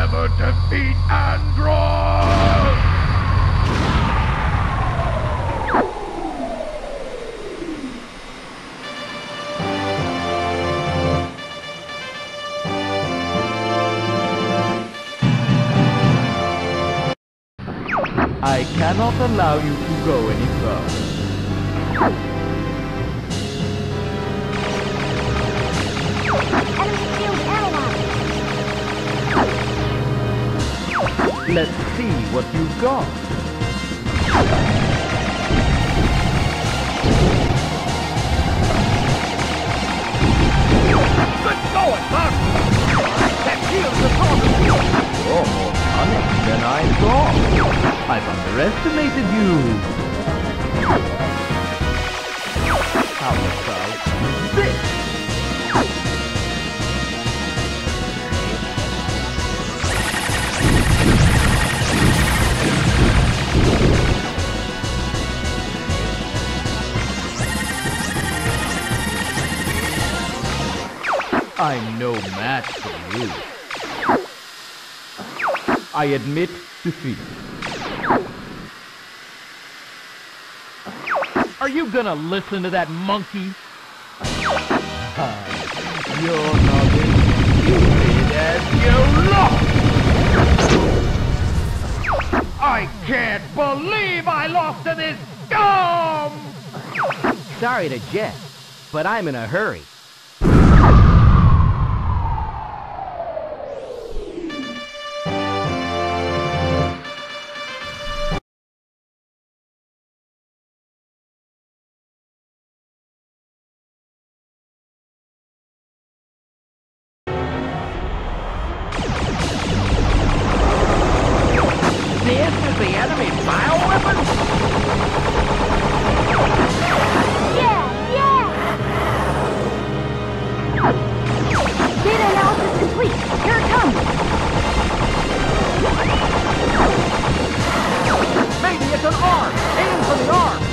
never defeat Andross! I cannot allow you to go any further. Enemy Let's see what you've got. Good going, Buck! That shield's upon us! You're more cunning than I thought. I've underestimated you. I'm no match for you. I admit defeat. Are you gonna listen to that monkey? You're not stupid as you look! I can't believe I lost to this scum! Sorry to jest, but I'm in a hurry. this is the enemy bioweapon? Yeah, yeah! Data analysis complete. Here it comes. Maybe it's an arm. Aim for the arm.